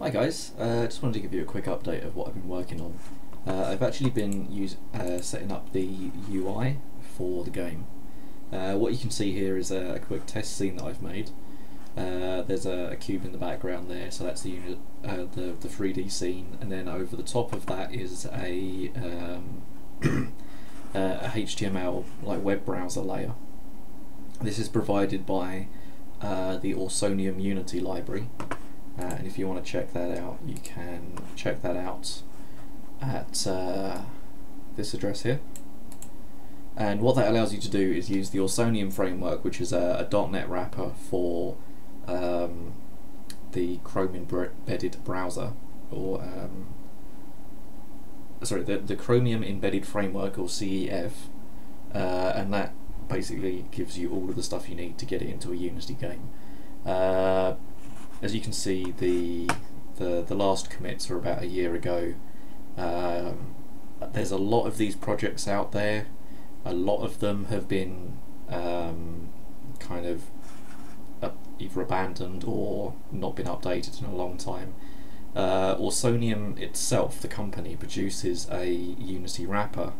Hi guys, I uh, just wanted to give you a quick update of what I've been working on. Uh, I've actually been use, uh, setting up the UI for the game. Uh, what you can see here is a, a, quick test scene that I've made. Uh, there's a, a, cube in the background there, so that's the unit, uh, the the 3D scene, and then over the top of that is a um, a HTML like web browser layer. This is provided by the Awesomium Unity library. Uh, and if you want to check that out, you can check that out at uh, this address here. And what that allows you to do is use the Awesomium framework, which is a, a .NET wrapper for um, the Chrome embedded browser, or um, sorry, the, the Chromium Embedded Framework, or CEF, uh, and that basically gives you all of the stuff you need to get it into a Unity game. Uh, as you can see, the the the last commits are about a year ago. Um, there's a lot of these projects out there. A lot of them have been um, kind of uh, either abandoned or not been updated in a long time. Uh, Awesomium itself, the company, produces a Unity wrapper,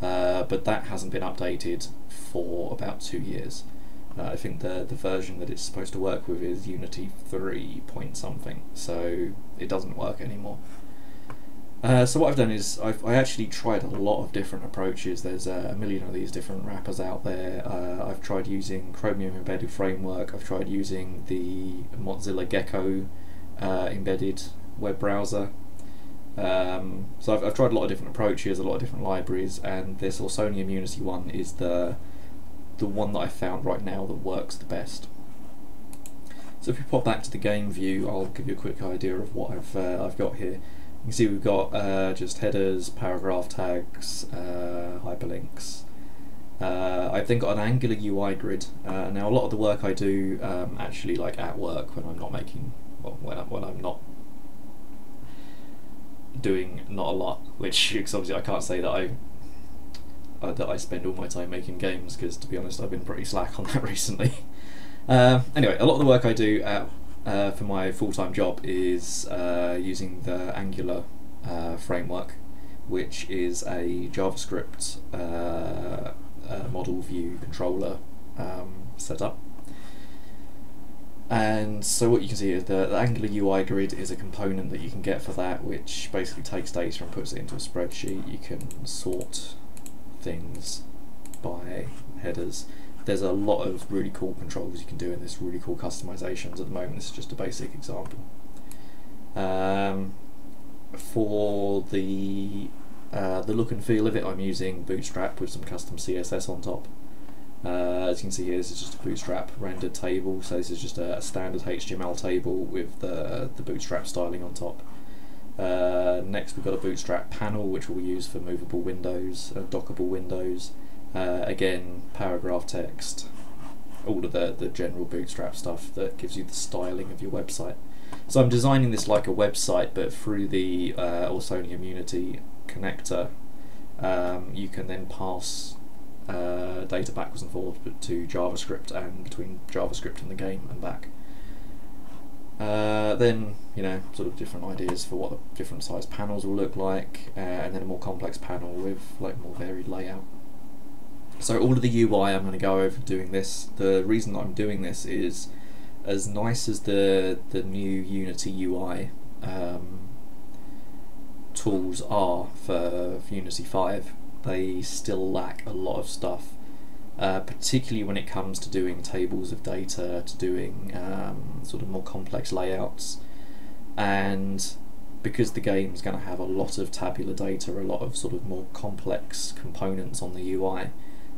uh, but that hasn't been updated for about two years. Uh, I think the the version that it's supposed to work with is Unity 3 point something, so it doesn't work anymore. Uh, so what I've done is I've I actually tried a lot of different approaches. There's uh, a million of these different wrappers out there. Uh, I've tried using Chromium embedded framework. I've tried using the Mozilla Gecko uh, embedded web browser. Um, so I've, I've tried a lot of different approaches, a lot of different libraries, and this Awesomium Unity one is the the one that I found right now that works the best. So if we pop back to the game view, I'll give you a quick idea of what I've uh, I've got here. You can see we've got uh, just headers, paragraph tags, uh, hyperlinks. Uh, I've then got an Angular UI grid. Uh, now a lot of the work I do um, actually like at work when I'm not making well when I'm, when I'm not doing not a lot, which because obviously I can't say that I uh, that I spend all my time making games because, to be honest, I've been pretty slack on that recently. Uh, anyway, a lot of the work I do uh, for my full-time job is uh, using the Angular uh, framework, which is a JavaScript model view controller um, setup. And so what you can see is the, the, Angular UI grid is a component that you can get for that, which basically takes data and puts it into a spreadsheet. You can sort things by headers. There's a lot of really cool controls you can do in this, really cool customizations at the moment. This is just a basic example. Um, for the uh, the look and feel of it, I'm using Bootstrap with some custom CSS on top. Uh, as you can see here, this is just a Bootstrap rendered table, so this is just a, standard HTML table with the, the Bootstrap styling on top. Uh, next we've got a bootstrap panel which we'll use for movable windows, uh, dockable windows. Uh, again, paragraph text, all of the, the general bootstrap stuff that gives you the styling of your website. So I'm designing this like a website but through the uh, Awesomium Unity connector um, you can then pass uh, data backwards and forwards to JavaScript and between JavaScript and the game and back. Uh, then, you know, sort of different ideas for what the different size panels will look like, uh, and then a more complex panel with like more varied layout. So all of the UI I'm going to go over doing this. The reason that I'm doing this is as nice as the the new Unity UI um, tools are for, for Unity 5, they still lack a lot of stuff uh, particularly when it comes to doing tables of data, to doing um, sort of more complex layouts. And because the game is going to have a lot of tabular data, a lot of sort of more complex components on the UI,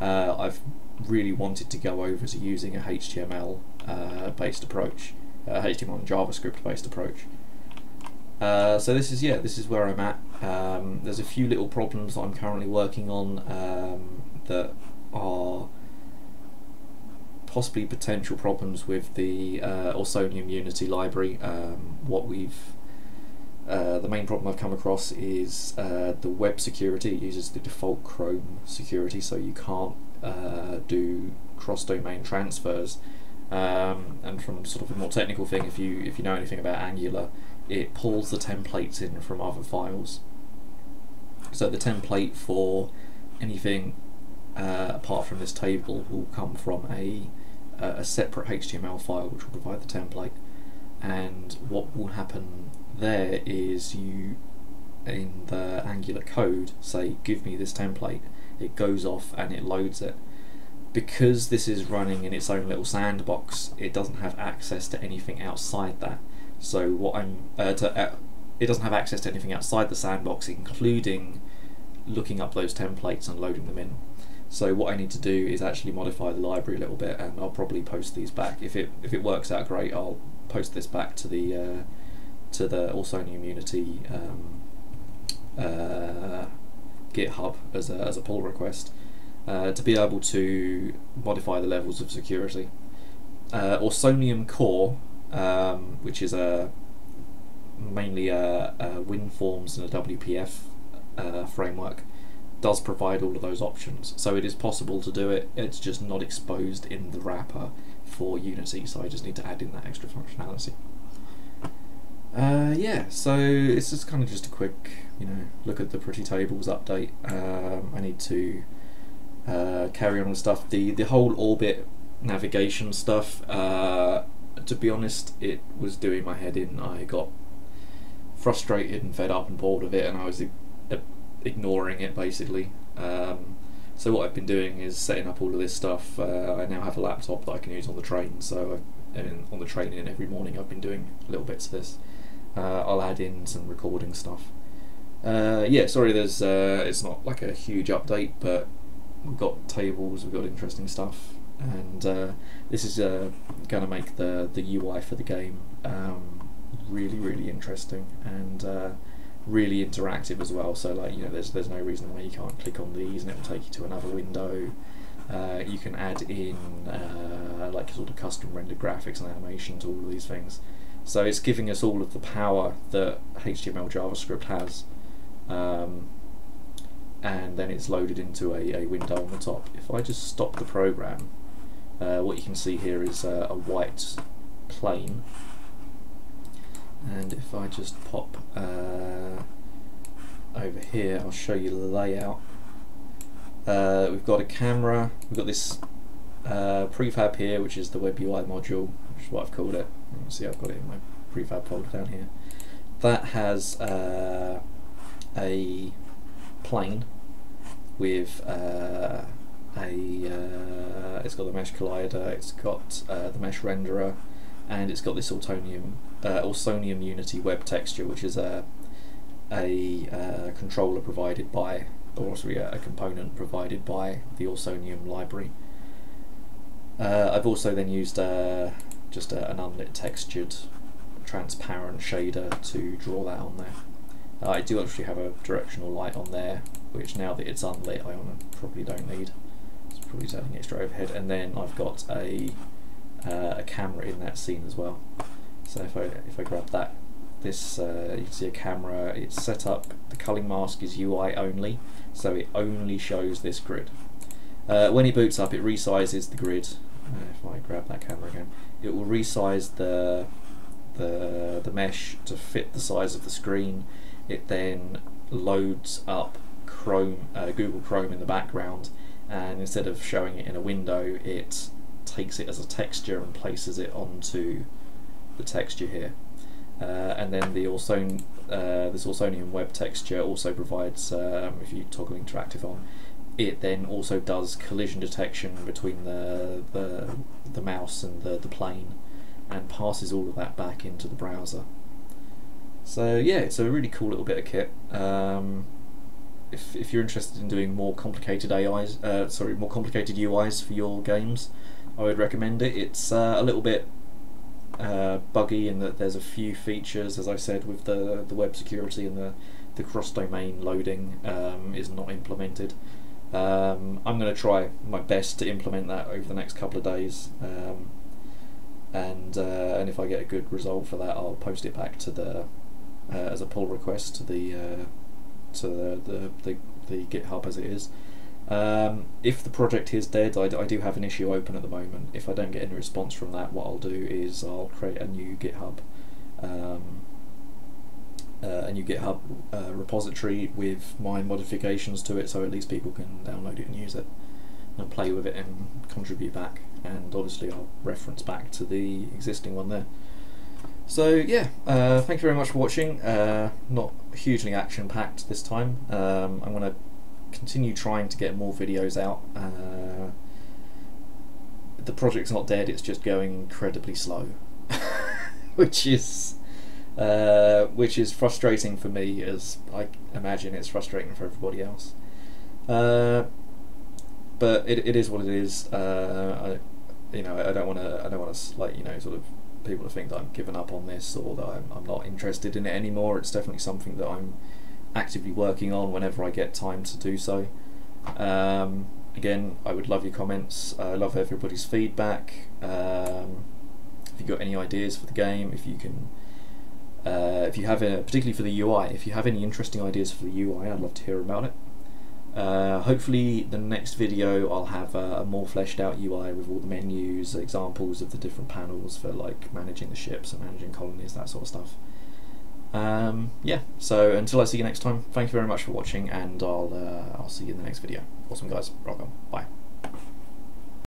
uh, I've really wanted to go over to using a HTML uh, based approach, HTML and JavaScript based approach. Uh, so this is yeah, this is where I'm at. Um, there's a few little problems that I'm currently working on um, that are possibly potential problems with the uh, Awesomium Unity library. Um, what we've uh, the main problem I've come across is uh, the web security. It uses the default Chrome security, so you can't uh, do cross-domain transfers Um, and from sort of a more technical thing, if you if you know anything about Angular, it pulls the templates in from other files. So the template for anything uh, apart from this table will come from a a separate HTML file which will provide the template. And what will happen there is you in the Angular code say give me this template it goes off and it loads it. Because this is running in its own little sandbox it doesn't have access to anything outside that. So what I'm uh, to, uh, it doesn't have access to anything outside the sandbox including looking up those templates and loading them in so what I need to do is actually modify the library a little bit and I'll probably post these back if it if it works out great I'll post this back to the uh, to the Awesomium Unity um, uh, GitHub as a, as a pull request uh, to be able to modify the levels of security. Uh, Awesomium Core, um, which is a mainly a, a WinForms and a WPF uh, framework, does provide all of those options. So it is possible to do it. It's just not exposed in the wrapper for Unity. So I just need to add in that extra functionality. Uh, yeah, so it's just kind of just a quick, you know, look at the pretty tables update. Um, I need to uh, carry on with stuff. The the whole orbit navigation stuff. Uh, to be honest, it was doing my head in. I got frustrated and fed up and bored of it, and I was ignoring it basically. Um, so what I've been doing is setting up all of this stuff. Uh, I now have a laptop that I can use on the train. So I've, on the train and every morning I've been doing little bits of this. Uh, I'll add in some recording stuff. Uh, yeah, sorry, there's uh, it's not like a huge update, but we've got tables, we've got interesting stuff, and uh, this is uh, going to make the the UI for the game um, really really interesting and really interactive as well. So like you know, there's there's no reason why you can't click on these and it will take you to another window. Uh, you can add in uh, like sort of custom rendered graphics and animations, all of these things. So it's giving us all of the power that HTML JavaScript has. Um, and then it's loaded into a, a, window on the top. If I just stop the program, uh, what you can see here is a white plane. And if I just pop uh, over here, I'll show you the layout. Uh, we've got a camera, we've got this uh, prefab here, which is the web UI module, which is what I've called it. You can see I've got it in my prefab folder down here. That has uh, a plane with uh, a uh, it's got the mesh collider, it's got the mesh renderer, and it's got this Awesomium uh, Unity web texture, which is a a uh, controller provided by, or sorry, a component provided by the Awesomium library. Uh, I've also then used uh, just a, an unlit textured transparent shader to draw that on there. Uh, I do actually have a directional light on there, which now that it's unlit I probably don't need. It's probably adding extra overhead. And then I've got a, uh, a camera in that scene as well. So if I, if I grab that, this uh, you can see a camera, it's set up, the culling mask is UI only, so it only shows this grid. Uh, when it boots up it resizes the grid uh, if I grab that camera again, it will resize the, the, the mesh to fit the size of the screen. It then loads up Chrome, uh, Google Chrome in the background, and instead of showing it in a window, it takes it as a texture and places it onto the texture here. Uh, and then the Auson, uh, this Awesomium web texture also provides, um, if you toggle interactive on, it then also does collision detection between the the, the mouse and the, the plane and passes all of that back into the browser. So yeah, it's a really cool little bit of kit. Um, if, if you're interested in doing more complicated AIs, uh, sorry, more complicated UIs for your games, I would recommend it. It's uh, a little bit uh, buggy in that there's a few features, as I said, with the the web security and the the cross-domain loading um, is not implemented. Um, I'm going to try my best to implement that over the next couple of days, um, and uh, and if I get a good result for that, I'll post it back to the uh, as a pull request to the uh, to the, the, the the GitHub as it is. Um, if the project is dead, I, do have an issue open at the moment. If I don't get any response from that, what I'll do is I'll create a new GitHub, um, uh, a new GitHub uh, repository with my modifications to it, so at least people can download it and use it and play with it and contribute back. And obviously, I'll reference back to the existing one there. So yeah, uh, thank you very much for watching. Uh, not hugely action packed this time. Um, I'm to continue trying to get more videos out. Uh, the project's not dead; it's just going incredibly slow, which is uh, which is frustrating for me, as I imagine it's frustrating for everybody else. Uh, but it, it is what it is. Uh, I, you know, I don't want to. I don't want to like you know sort of people to think that I'm giving up on this or that I'm, I'm not interested in it anymore. It's definitely something that I'm actively working on whenever I get time to do so. Um, again, I would love your comments. I love everybody's feedback. Um, if you've got any ideas for the game, if you can, uh, if you have a, particularly for the UI, if you have any interesting ideas for the UI, I'd love to hear about it. Uh, hopefully the next video I'll have a, a, more fleshed out UI with all the menus, examples of the different panels for like managing the ships and managing colonies, that sort of stuff. Um, yeah, so until I see you next time, thank you very much for watching and I'll, uh, I'll see you in the next video. Awesome guys, rock on, bye.